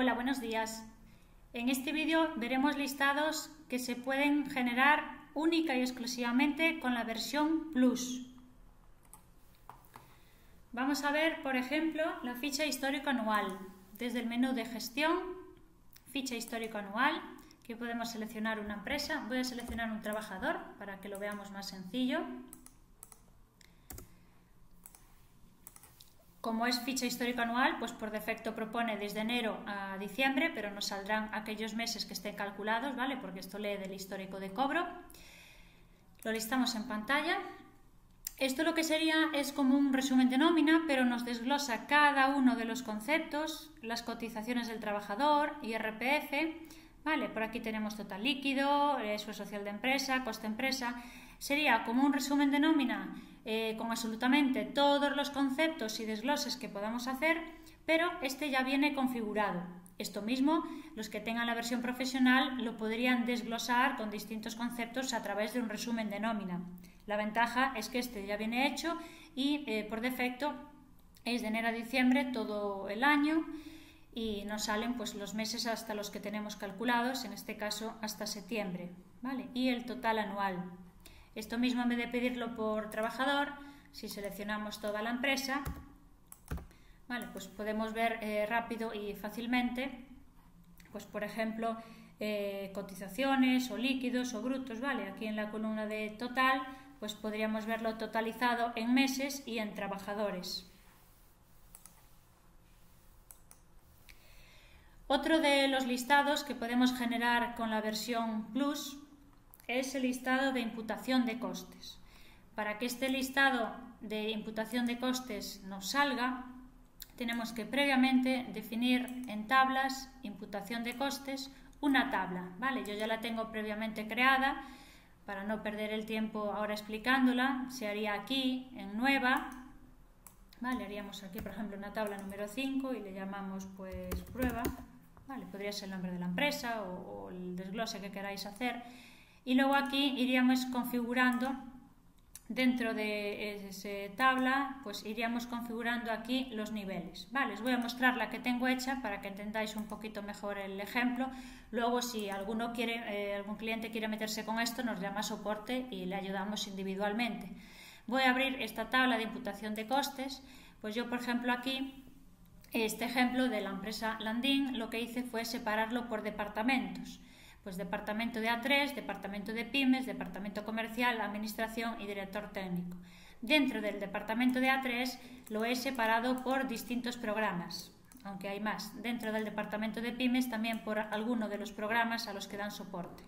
Hola, buenos días. En este vídeo veremos listados que se pueden generar única y exclusivamente con la versión Plus. Vamos a ver, por ejemplo, la ficha histórico anual. Desde el menú de gestión, ficha histórico anual, que podemos seleccionar una empresa. Voy a seleccionar un trabajador para que lo veamos más sencillo. Como es ficha histórico anual, pues por defecto propone desde enero a diciembre, pero nos saldrán aquellos meses que estén calculados, ¿vale? Porque esto lee del histórico de cobro. Lo listamos en pantalla. Esto lo que sería es como un resumen de nómina, pero nos desglosa cada uno de los conceptos, las cotizaciones del trabajador, IRPF, Por aquí tenemos total líquido, eso social de empresa, coste empresa. Sería como un resumen de nómina eh, con absolutamente todos los conceptos y desgloses que podamos hacer, pero este ya viene configurado. Esto mismo, los que tengan la versión profesional lo podrían desglosar con distintos conceptos a través de un resumen de nómina. La ventaja es que este ya viene hecho y eh, por defecto es de enero a diciembre todo el año y nos salen pues los meses hasta los que tenemos calculados, en este caso hasta septiembre, ¿vale? Y el total anual. Esto mismo en vez de pedirlo por trabajador, si seleccionamos toda la empresa, vale, pues podemos ver eh, rápido y fácilmente, pues por ejemplo, eh, cotizaciones o líquidos o brutos, ¿vale? Aquí en la columna de total, pues podríamos verlo totalizado en meses y en trabajadores. Otro de los listados que podemos generar con la versión Plus es el listado de imputación de costes. Para que este listado de imputación de costes nos salga, tenemos que previamente definir en tablas, imputación de costes, una tabla. ¿vale? Yo ya la tengo previamente creada, para no perder el tiempo ahora explicándola, se haría aquí en nueva, ¿vale? haríamos aquí por ejemplo una tabla número 5 y le llamamos pues prueba, podría ser el nombre de la empresa o, el desglose que queráis hacer y luego aquí iríamos configurando dentro de esa tabla, pues iríamos configurando aquí los niveles. Vale, os voy a mostrar la que tengo hecha para que entendáis un poquito mejor el ejemplo. Luego, si alguno quiere, eh, algún cliente quiere meterse con esto, nos llama soporte y le ayudamos individualmente. Voy a abrir esta tabla de imputación de costes. Pues yo, por ejemplo, aquí, este ejemplo de la empresa Landin, lo que hice fue separarlo por departamentos. Pues departamento de A3, departamento de pymes, departamento comercial, administración y director técnico. Dentro del departamento de A3 lo he separado por distintos programas, aunque hay más. Dentro del departamento de pymes también por alguno de los programas a los que dan soporte.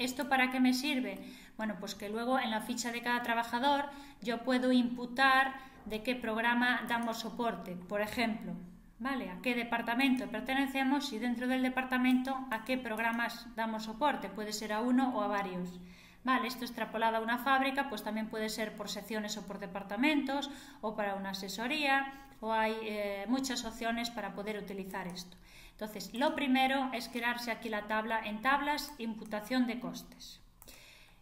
¿Esto para qué me sirve? Bueno, pues que luego en la ficha de cada trabajador yo puedo imputar de qué programa damos soporte. Por ejemplo, ¿vale? A qué departamento pertenecemos y dentro del departamento a qué programas damos soporte. Puede ser a uno o a varios. Vale, esto extrapolado a una fábrica, pues también puede ser por secciones o por departamentos o para una asesoría o hay eh, muchas opciones para poder utilizar esto. Entonces, lo primero es crearse aquí la tabla en tablas, imputación de costes.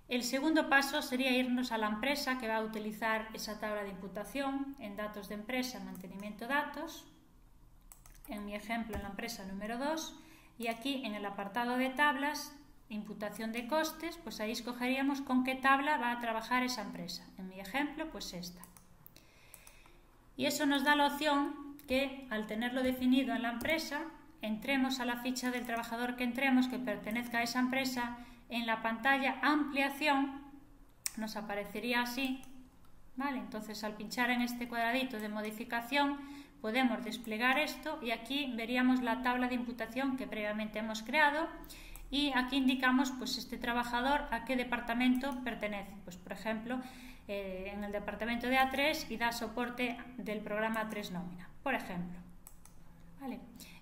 El segundo paso sería irnos a la empresa que va a utilizar esa tabla de imputación en datos de empresa, mantenimiento datos, en mi ejemplo en la empresa número 2 y aquí en el apartado de tablas, imputación de costes, pues ahí escogeríamos con qué tabla va a trabajar esa empresa. En mi ejemplo, pues esta. Y eso nos da la opción que al tenerlo definido en la empresa, entremos a la ficha del trabajador que entremos, que pertenezca a esa empresa, en la pantalla ampliación nos aparecería así, ¿vale? Entonces al pinchar en este cuadradito de modificación podemos desplegar esto y aquí veríamos la tabla de imputación que previamente hemos creado y aquí indicamos pues este trabajador a qué departamento pertenece. Pues por ejemplo eh, en el departamento de A3 y da soporte del programa A3 nómina, por ejemplo.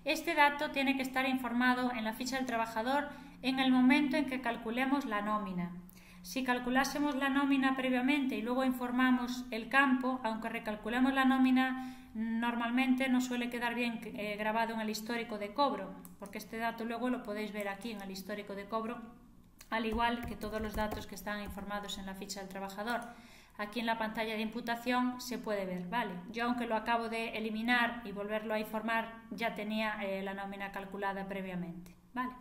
Este dato tiene que estar informado en la ficha del trabajador en el momento en que calculemos la nómina. Si calculásemos la nómina previamente y luego informamos el campo, aunque recalculemos la nómina, normalmente no suele quedar bien eh, grabado en el histórico de cobro, porque este dato luego lo podéis ver aquí en el histórico de cobro, al igual que todos los datos que están informados en la ficha del trabajador. Aquí en la pantalla de imputación se puede ver, ¿vale? Yo aunque lo acabo de eliminar y volverlo a informar, ya tenía eh, la nómina calculada previamente, ¿vale?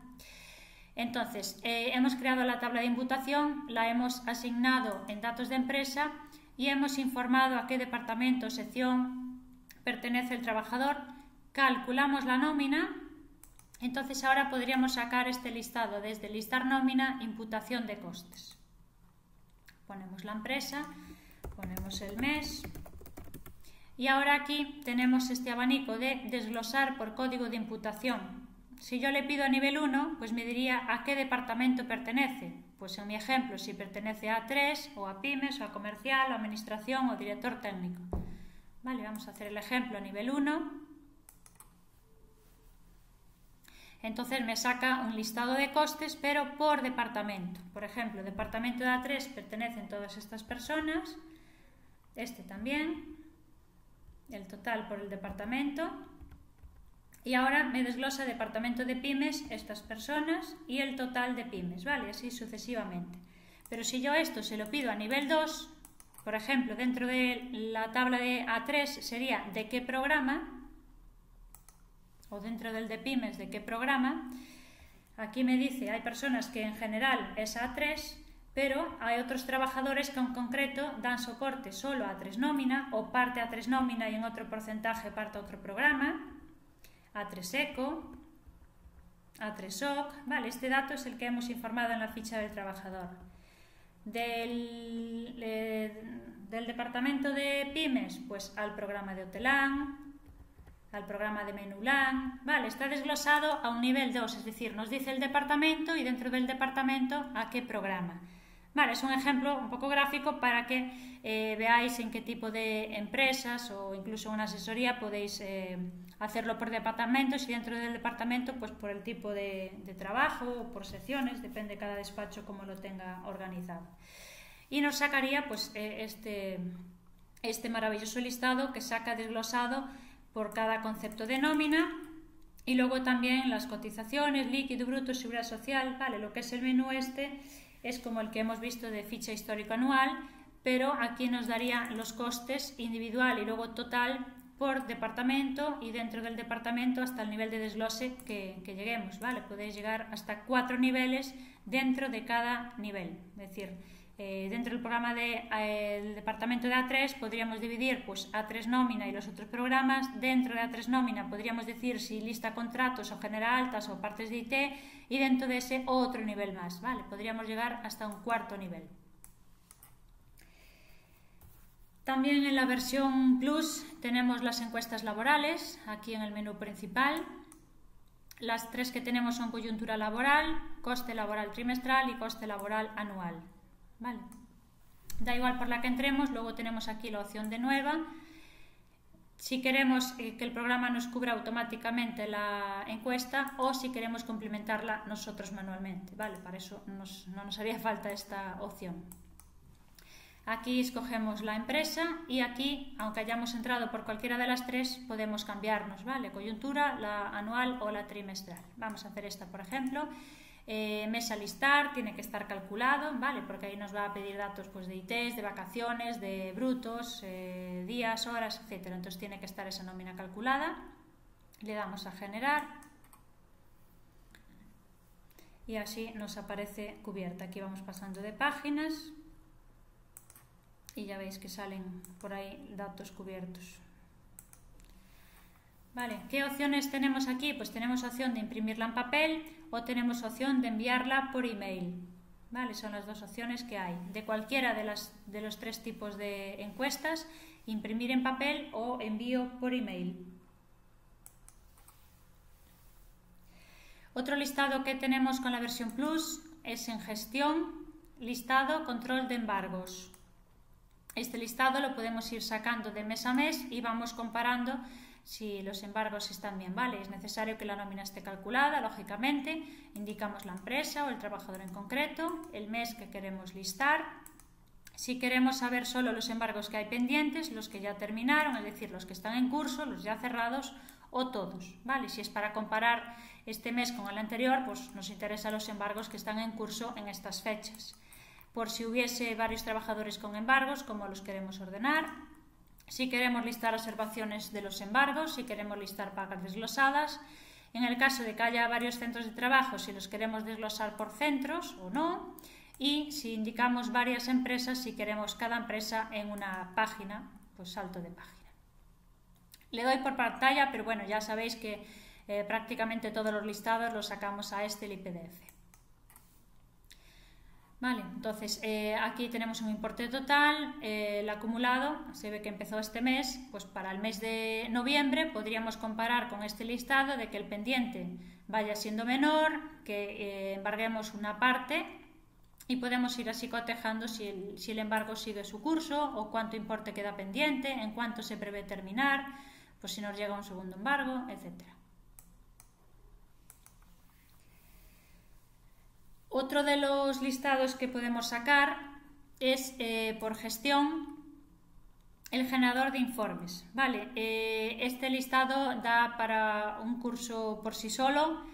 Entonces, eh, hemos creado la tabla de imputación, la hemos asignado en datos de empresa y hemos informado a qué departamento o sección pertenece el trabajador, calculamos la nómina, entonces ahora podríamos sacar este listado desde listar nómina, imputación de costes. Ponemos la empresa, ponemos el mes y ahora aquí tenemos este abanico de desglosar por código de imputación. Si yo le pido a nivel 1, pues me diría a qué departamento pertenece. Pues en mi ejemplo, si pertenece a 3 o a pymes o a comercial o administración o director técnico. Vale, vamos a hacer el ejemplo a nivel 1. Entonces me saca un listado de costes, pero por departamento. Por ejemplo, departamento de A3 pertenecen todas estas personas, este también, el total por el departamento. Y ahora me desglosa departamento de pymes estas personas y el total de pymes, ¿vale? Así sucesivamente. Pero si yo esto se lo pido a nivel 2, por ejemplo, dentro de la tabla de A3 sería de qué programa, o dentro del de pymes de qué programa, aquí me dice hay personas que en general es A3, pero hay otros trabajadores que en concreto dan soporte solo a A3 nómina o parte a A3 nómina y en otro porcentaje parte a otro programa, A3 eco, A3 OC, vale, este dato es el que hemos informado en la ficha del trabajador. Del, eh, del departamento de pymes, pues al programa de Hotelán, al programa de Menulán, vale, está desglosado a un nivel 2, es decir, nos dice el departamento y dentro del departamento a qué programa. Vale, es un ejemplo un poco gráfico para que eh, veáis en qué tipo de empresas o incluso una asesoría podéis eh, hacerlo por departamentos y dentro del departamento pues por el tipo de, trabajo o por secciones, depende cada despacho cómo lo tenga organizado. Y nos sacaría pues eh, este, este maravilloso listado que saca desglosado por cada concepto de nómina y luego también las cotizaciones, líquido, bruto, seguridad social, vale, lo que es el menú este es como el que hemos visto de ficha histórico anual, pero aquí nos daría los costes individual y luego total por departamento y dentro del departamento hasta el nivel de desglose que, que lleguemos, ¿vale? Podéis llegar hasta cuatro niveles dentro de cada nivel, es decir, eh, dentro del programa del de, departamento de A3 podríamos dividir pues, A3 nómina y los otros programas. Dentro de A3 nómina podríamos decir si lista contratos o genera altas o partes de IT y dentro de ese otro nivel más. ¿vale? Podríamos llegar hasta un cuarto nivel. También en la versión Plus tenemos las encuestas laborales, aquí en el menú principal. Las tres que tenemos son coyuntura laboral, coste laboral trimestral y coste laboral anual. Da igual por la que entremos, luego tenemos aquí la opción de nueva. Si queremos eh, que el programa nos cubra automáticamente la encuesta o si queremos complementarla nosotros manualmente, ¿vale? Para eso no nos haría falta esta opción. Aquí escogemos la empresa y aquí, aunque hayamos entrado por cualquiera de las tres, podemos cambiarnos, ¿vale? Coyuntura, la anual o la trimestral. Vamos a hacer esta, por ejemplo. Eh, mesa listar tiene que estar calculado, ¿vale? Porque ahí nos va a pedir datos pues, de ITs, de vacaciones, de brutos, eh, días, horas, etc. Entonces tiene que estar esa nómina calculada. Le damos a generar y así nos aparece cubierta. Aquí vamos pasando de páginas y ya veis que salen por ahí datos cubiertos. Vale, ¿qué opciones tenemos aquí? Pues tenemos opción de imprimirla en papel o tenemos opción de enviarla por email. Vale, son las dos opciones que hay. De cualquiera de, las, de los tres tipos de encuestas, imprimir en papel o envío por email. Otro listado que tenemos con la versión Plus es en gestión, listado, control de embargos. Este listado lo podemos ir sacando de mes a mes y vamos comparando si los embargos están bien, ¿vale? Es necesario que la nómina esté calculada, lógicamente, indicamos la empresa o el trabajador en concreto, el mes que queremos listar, si queremos saber solo los embargos que hay pendientes, los que ya terminaron, es decir, los que están en curso, los ya cerrados o todos, ¿vale? Si es para comparar este mes con el anterior, pues nos interesan los embargos que están en curso en estas fechas. por si hubiese varios trabajadores con embargos, como los queremos ordenar, si queremos listar observaciones de los embargos, si queremos listar pagas desglosadas, en el caso de que haya varios centros de trabajo, si los queremos desglosar por centros o no, y si indicamos varias empresas, si queremos cada empresa en una página, pues salto de página. Le doy por pantalla, pero bueno, ya sabéis que eh, prácticamente todos los listados los sacamos a este IPDF. Vale, entonces eh, aquí tenemos un importe total, eh, el acumulado, se ve que empezó este mes, pues para el mes de noviembre podríamos comparar con este listado de que el pendiente vaya siendo menor, que embarguemos una parte y podemos ir así cotejando si el, si el embargo sigue su curso o cuánto importe queda pendiente, en cuánto se prevé terminar, pues si nos llega un segundo embargo, etcétera. Otro de los listados que podemos sacar es eh, por gestión el generador de informes. Vale, eh, este listado da para un curso por sí solo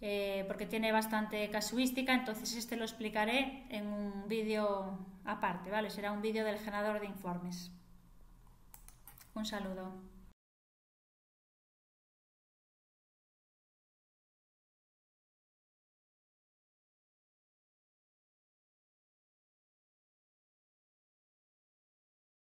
eh, porque tiene bastante casuística, entonces este lo explicaré en un vídeo aparte, ¿vale? Será un vídeo del generador de informes. Un saludo.